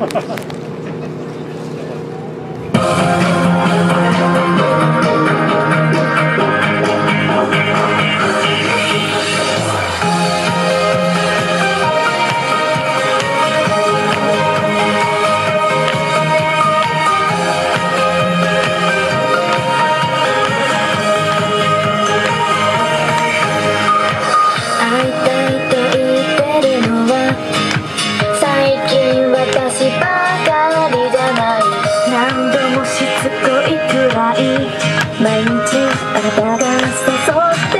Ha ha ha. It's so all.